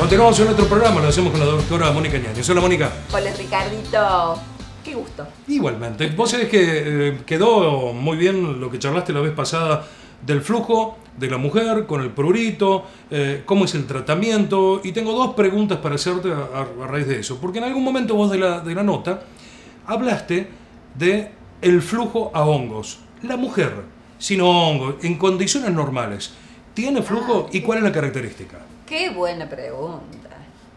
Continuamos en nuestro programa, lo hacemos con la doctora Mónica Ñañez. Hola Mónica. Hola Ricardito, qué gusto. Igualmente. Vos sabés que eh, quedó muy bien lo que charlaste la vez pasada del flujo de la mujer con el prurito, eh, cómo es el tratamiento. Y tengo dos preguntas para hacerte a, a raíz de eso. Porque en algún momento vos de la, de la nota hablaste de el flujo a hongos. La mujer, sin hongos, en condiciones normales, ¿tiene flujo Ah, y cuál es la característica? Qué buena pregunta.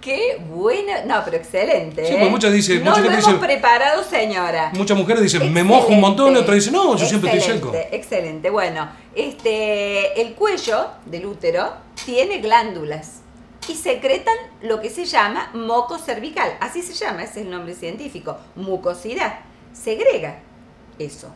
Qué buena. No, pero excelente. Sí, ¿eh? pues muchas dice- no lo hemos preparado, señora. Muchas mujeres dicen, me mojo un montón, y otras dicen, no, yo siempre estoy seco. Excelente, Excelente. Bueno, este, el cuello del útero tiene glándulas y secretan lo que se llama moco cervical. Así se llama, ese es el nombre científico. Mucosidad. Segrega eso.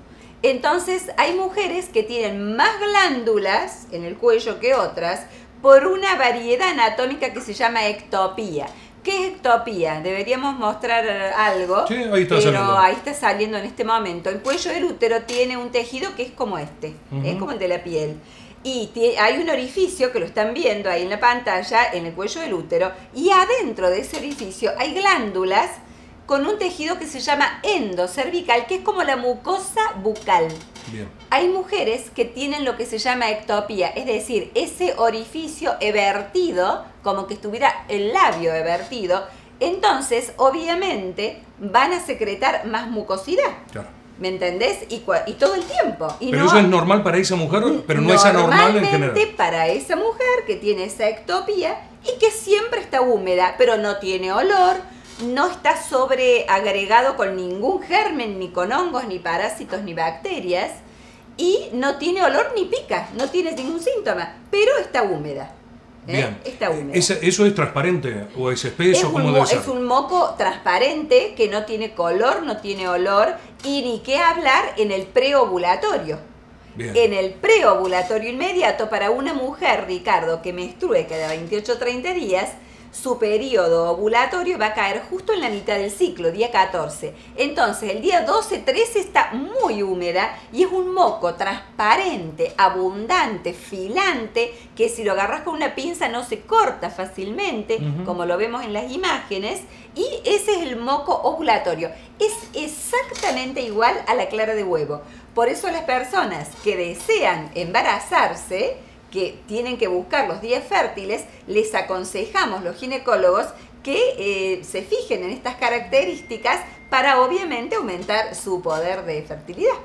Entonces, hay mujeres que tienen más glándulas en el cuello que otras por una variedad anatómica que se llama ectopía. ¿Qué es ectopía? Deberíamos mostrar algo. Sí, ahí está pero saliendo. ahí está saliendo en este momento. El cuello del útero tiene un tejido que es como este, es como el de la piel. Y hay un orificio que lo están viendo ahí en la pantalla, en el cuello del útero, y adentro de ese orificio hay glándulas con un tejido que se llama endocervical, que es como la mucosa bucal. Bien. Hay mujeres que tienen lo que se llama ectopía, es decir, ese orificio evertido, como que estuviera el labio evertido, entonces obviamente van a secretar más mucosidad. Claro. ¿Me entendés? Y, todo el tiempo. Y Pero no- eso es normal para esa mujer, pero no es anormal en general. para esa mujer que tiene esa ectopía y que siempre está húmeda, pero no tiene olor, no está sobreagregado con ningún germen, ni con hongos, ni parásitos, ni bacterias, y no tiene olor ni pica, no tiene ningún síntoma, pero está húmeda. ¿eh? Bien. Está húmeda. ¿Esa- ¿Eso es transparente o es Es espeso? un, ¿Cómo mo- debe ser? es un moco transparente que no tiene color, no tiene olor y ni qué hablar en el preovulatorio. Bien. En el preovulatorio inmediato para una mujer, Ricardo, que menstrue cada 28-30 días, su periodo ovulatorio va a caer justo en la mitad del ciclo, día 14. Entonces, el día 12-13 está muy húmeda y es un moco transparente, abundante, filante, que si lo agarras con una pinza no se corta fácilmente, como lo vemos en las imágenes, y ese es el moco ovulatorio. Es exactamente igual a la clara de huevo. Por eso las personas que desean embarazarse, que tienen que buscar los días fértiles, les aconsejamos los ginecólogos que eh, se fijen en estas características para obviamente aumentar su poder de fertilidad.